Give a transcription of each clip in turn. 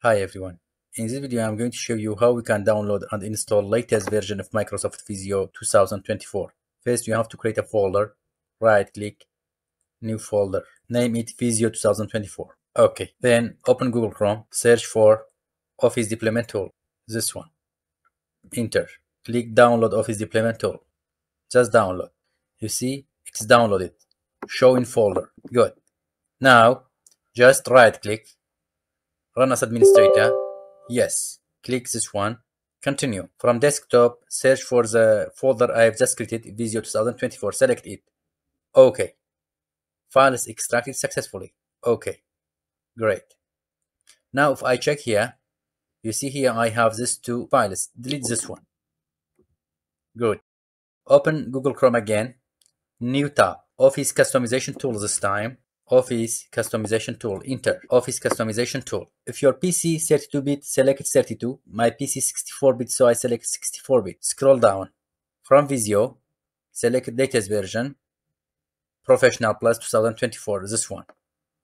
Hi everyone. In this video I'm going to show you how we can download and install latest version of Microsoft Visio 2024. First you have to create a folder, right click, new folder, name it Visio 2024. Okay, then open Google Chrome, search for Office Deployment Tool, this one. Enter, click download Office Deployment Tool. Just download. You see, it's downloaded. Show in folder, good. Now, just right click run as administrator. Yes. Click this one. Continue. From desktop search for the folder i have just created visio 2024 select it. Okay. File is extracted successfully. Okay. Great. Now if i check here you see here i have these two files. Delete this one. Good. Open google chrome again. New tab. Office customization tool this time Office customization tool. Enter Office customization tool. If your PC 32-bit, select 32. My PC 64-bit, so I select 64-bit. Scroll down. From Visio, select latest version. Professional Plus 2024. This one.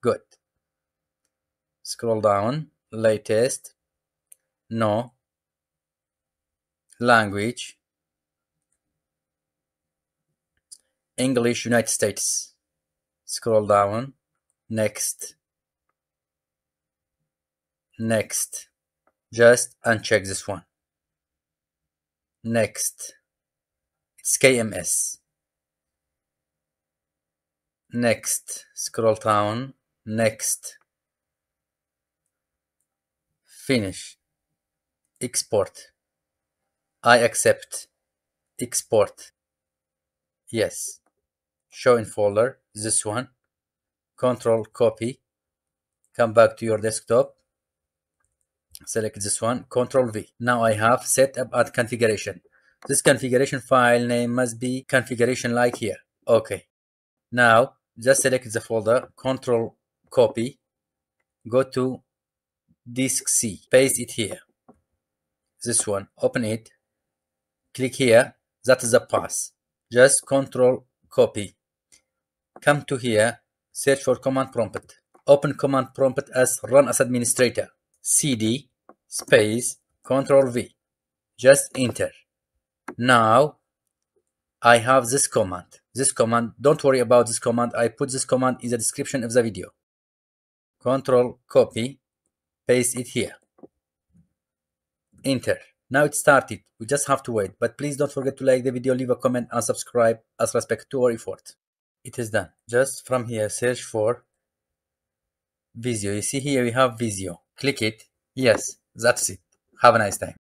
Good. Scroll down. Latest. No. Language. English United States scroll down. Next. Next. Just uncheck this one. Next. It's KMS next. Scroll down. Next. Finish. Export. I accept. Export. Yes. Show in folder this one. Control copy. Come back to your desktop. Select this one. Control v. Now i have set up at configuration. This configuration file name must be configuration like here. Okay. Now just select the folder control copy. Go to disk c. Paste it here. This one. Open it. Click here. That is the path. Just control copy come to here, search for command prompt. Open command prompt as run as administrator. cd space control V. Just enter. Now I have this command. This command, don't worry about this command. I put this command in the description of the video. Control copy, paste it here. Enter. Now it started. We just have to wait. But please don't forget to like the video, leave a comment and subscribe as respect to our effort it is done. Just from here search for Visio you see here we have Visio click it. Yes that's it. Have a nice time